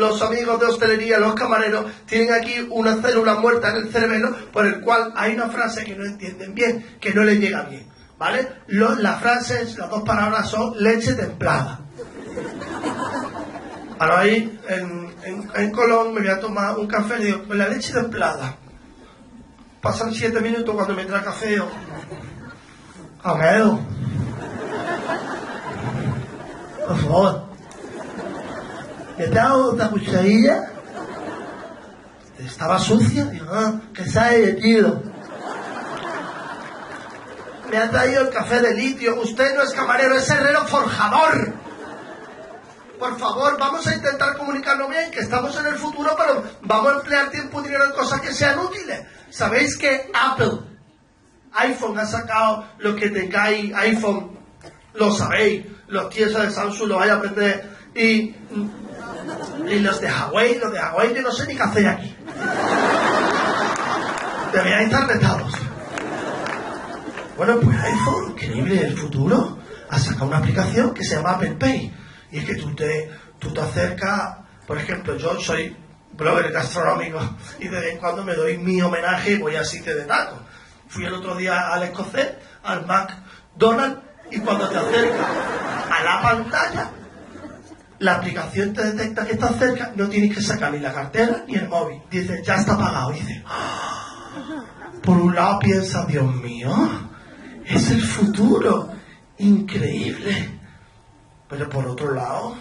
los amigos de hostelería, los camareros, tienen aquí una célula muerta en el cerebelo por el cual hay una frase que no entienden bien, que no les llega bien. ¿Vale? las frases, las dos palabras son leche templada. Ahora ahí en, Colón me voy a tomar un café y digo, la leche templada. Pasan siete minutos cuando me trae café. Yo, Amado. Por favor. ¿Qué te hago otra cucharilla? Estaba sucia. Digo, ah, que se ha derretido me ha traído el café de litio. Usted no es camarero, es herrero forjador. Por favor, vamos a intentar comunicarlo bien, que estamos en el futuro, pero vamos a emplear tiempo y dinero en cosas que sean útiles. ¿Sabéis que Apple, iPhone ha sacado lo que tengáis iPhone? Lo sabéis. Los tíos de Samsung lo vais a aprender. Y, y los de Huawei, los de Huawei, yo no sé ni qué hacer aquí. Deberían estar retados. Bueno, pues iPhone, increíble el futuro, ha sacado una aplicación que se llama Apple Pay. Y es que tú te, tú te acercas, por ejemplo, yo soy blogger gastronómico y de vez en cuando me doy mi homenaje y voy a sitio de tacos. Fui el otro día al escocés, al McDonald's, y cuando te acercas a la pantalla, la aplicación te detecta que estás cerca, no tienes que sacar ni la cartera ni el móvil. Dice, ya está pagado. Y dice, ah". por un lado piensa, Dios mío, es el futuro. Increíble. Pero por otro lado,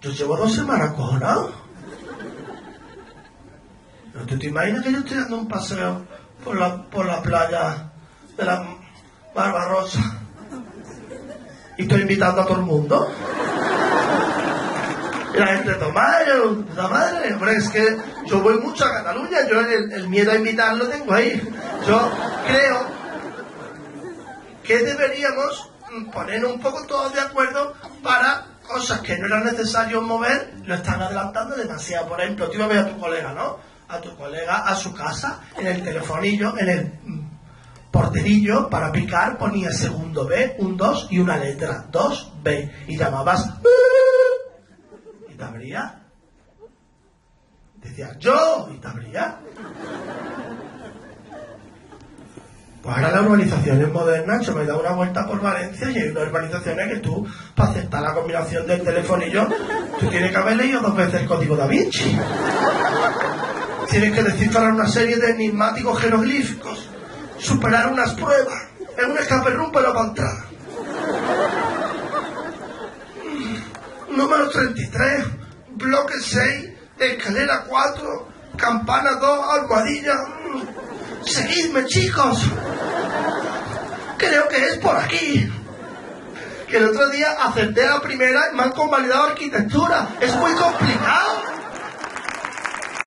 yo llevo dos semanas cojonado. ¿No te, imaginas que yo estoy dando un paseo por la, por la playa de la Barbarosa y estoy invitando a todo el mundo? La gente, toma, la madre, hombre, es que yo voy mucho a Cataluña, yo el, el miedo a invitar lo tengo ahí. Yo creo que deberíamos poner un poco todos de acuerdo para cosas que no era necesario mover, lo están adelantando demasiado. Por ejemplo, tú ibas a ver a tu colega, ¿no? A tu colega a su casa, en el telefonillo, en el porterillo, para picar, ponía segundo B, un 2 y una letra, 2B. Y llamabas y te abría. Decías yo y te abría. Pues ahora las urbanizaciones modernas, yo me he dado una vuelta por Valencia y hay unas urbanizaciones que tú, para aceptar la combinación del telefonillo, tú tienes que haber leído dos veces el código da Vinci. Tienes que descifrar una serie de enigmáticos jeroglíficos, superar unas pruebas, en un escape rumbo la pantalla. Número 33, bloque 6, escalera 4, campana 2, almohadilla. Seguidme, chicos. Creo que es por aquí. Que el otro día acerté la primera y me han convalidado arquitectura. Es muy complicado.